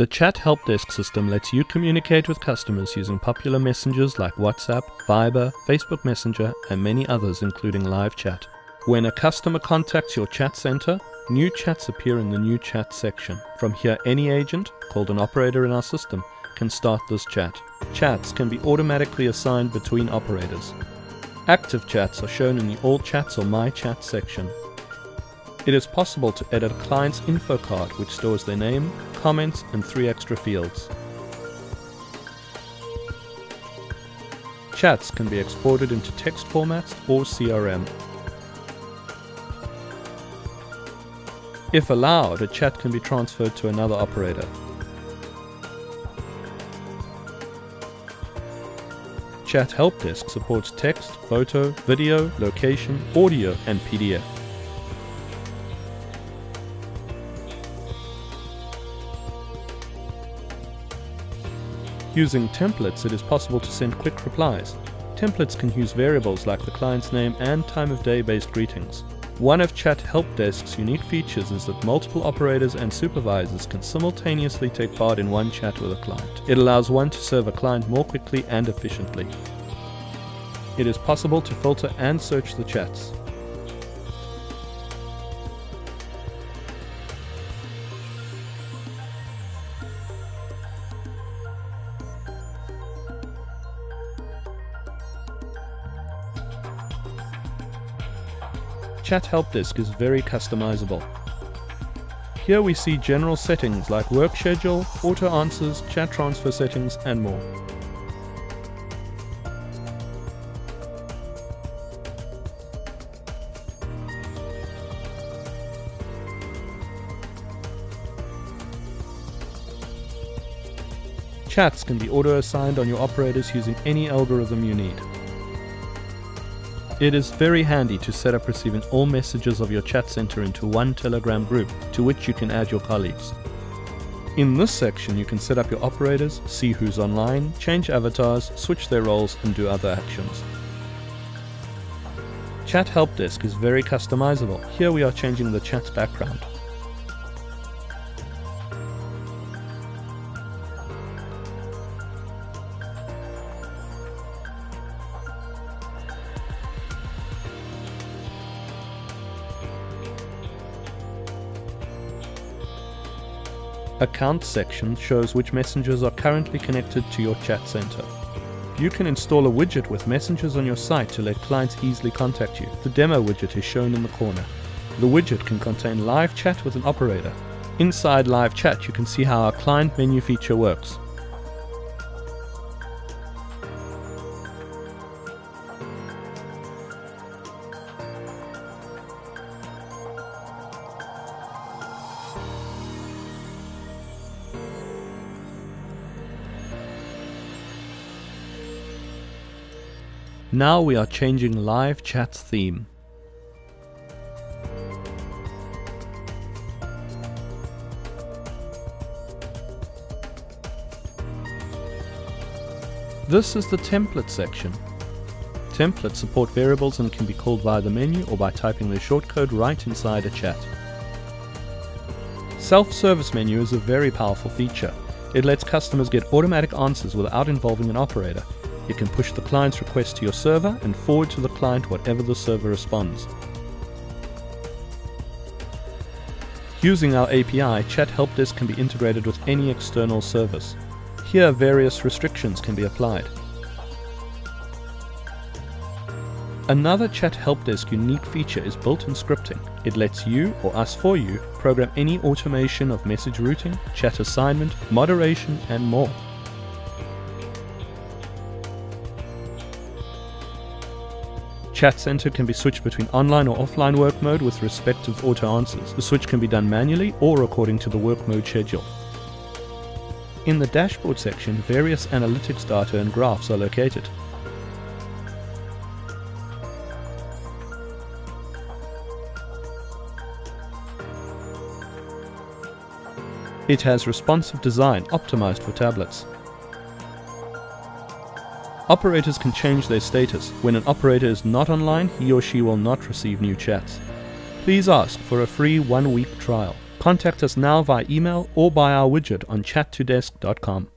The Chat Help Desk system lets you communicate with customers using popular messengers like WhatsApp, Viber, Facebook Messenger, and many others, including live chat. When a customer contacts your chat center, new chats appear in the New Chat section. From here, any agent, called an operator in our system, can start this chat. Chats can be automatically assigned between operators. Active chats are shown in the All Chats or My Chat section. It is possible to edit a client's info card which stores their name, comments and three extra fields. Chats can be exported into text formats or CRM. If allowed, a chat can be transferred to another operator. Chat Help Desk supports text, photo, video, location, audio, and PDF. Using templates, it is possible to send quick replies. Templates can use variables like the client's name and time of day based greetings. One of Chat Help Desk's unique features is that multiple operators and supervisors can simultaneously take part in one chat with a client. It allows one to serve a client more quickly and efficiently. It is possible to filter and search the chats. Chat Help Desk is very customizable. Here we see general settings like work schedule, auto answers, chat transfer settings and more. Chats can be auto-assigned on your operators using any algorithm you need. It is very handy to set up receiving all messages of your chat center into one Telegram group to which you can add your colleagues. In this section you can set up your operators, see who's online, change avatars, switch their roles and do other actions. Chat Help Desk is very customizable. Here we are changing the chat's background. Account section shows which messengers are currently connected to your chat center. You can install a widget with messengers on your site to let clients easily contact you. The demo widget is shown in the corner. The widget can contain live chat with an operator. Inside live chat you can see how our client menu feature works. Now we are changing live chat's theme. This is the template section. Templates support variables and can be called via the menu or by typing the shortcode right inside a chat. Self-service menu is a very powerful feature. It lets customers get automatic answers without involving an operator you can push the client's request to your server and forward to the client whatever the server responds. Using our API, Chat Help Desk can be integrated with any external service. Here various restrictions can be applied. Another Chat Help Desk unique feature is built-in scripting. It lets you, or us for you, program any automation of message routing, chat assignment, moderation, and more. Chat Center can be switched between online or offline work mode with respective auto answers. The switch can be done manually or according to the work mode schedule. In the dashboard section, various analytics data and graphs are located. It has responsive design optimized for tablets. Operators can change their status. When an operator is not online, he or she will not receive new chats. Please ask for a free one week trial. Contact us now via email or by our widget on chat2desk.com.